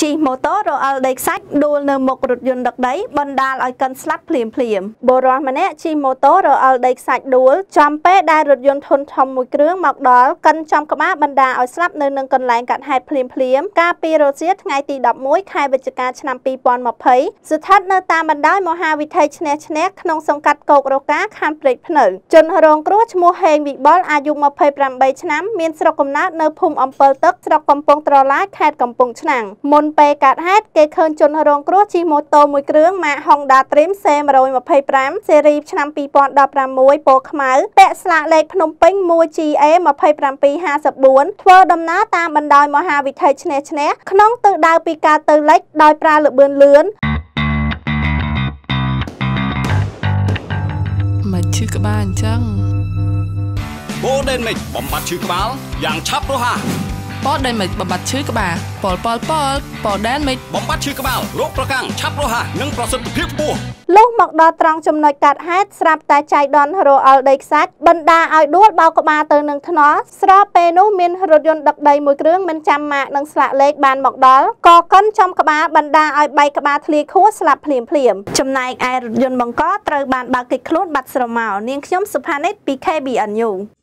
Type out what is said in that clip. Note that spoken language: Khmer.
ជិះម៉ូតូរអិលដីខ្សាច់ដួលនៅមុខរថយន្តដឹកដីបណ្ដាលឲ្យកិនស្លាប់ភ្លាមភ្លាមបុរសម្នាក់ជិះម៉ូតូរអិលដីខ្សាច់ដួលចំពេលដែលរថយន្តធុនធំមួយគ្រឿងមកដល់កិនចំក្បាលបណ្ដាលឲ្យស្លាប់នៅនឹងកន្លែងកាត់ហេតុភ្លាមភ្លាមកាលពីរសៀលថ្ងៃទី11ខែវិច្ឆិកាឆ្នាំ2020ស្ថិតនៅតាមបណ្ដោយមហាវិថីឈ្នះឈ្នះក្នុងសង្កាត់កោករកាខណ្ឌព្រែកភ្នៅជនរងគ្រោះឈ្មោះហេងវិបុលអាយុ28ឆ្នាំមានស្រុកកំណើតនៅភូមិអំពិលទឹកស្រុកកំពង់ត្រឡាចខេត្តកំពង់ឆ្នាំងមុនពេលកើតហេតុគេឃើញជនរងគ្រោះជិះម៉ូតូមួយគ្រឿងម៉ាក Honda Dream C125 ស៊េរីឆ្នាំ2016ពណ៌ខ្មៅពាក់ស្លាកលេខភ្នំពេញ 1GA 2754ធ្វើដំណើរតាមបណ្ដោយមហាវិថីឈ្នះឈ្នះក្នុងទិសដៅពីកើតទៅលិចដោយប្រើលបឿនលឿនមិនឈឺក្បាលអញ្ចឹងបូដេនមិចបំបត្តិឈឺក្បាលយ៉ាងឆាប់រហ័ស ប៉ដែនមិចបំបត្តិឈឺក្បាលប៉លប៉លប៉លប៉ដែនមិចបំបត្តិឈឺក្បាលរោគប្រកាំងឆាប់រហ័សនិងប្រសិទ្ធភាពខ្ពស់លុះមកដល់ត្រង់ចំណុចកាត់ហេតុស្រាប់តែចៃដន្យរអល់ដីខ្សាច់បណ្ដាឲ្យដួលបោកក្បាលទៅនឹងថ្នល់ស្របពេលនោះមានរថយន្តដឹកដីមួយគ្រឿងមិនចាំម៉ាកនិងស្លាកលេខបានមកដល់ក៏កិនចំក្បាលបណ្ដាឲ្យបែកក្បាលធ្លាយខួរស្លាប់ភ្លាមភ្លាមចំណែកឯរថយន្តបង្កត្រូវបានបើកកិច្ចខ្លួនបាត់ស្រមោលនាងខ្ញុំសុផានិតពី KBN News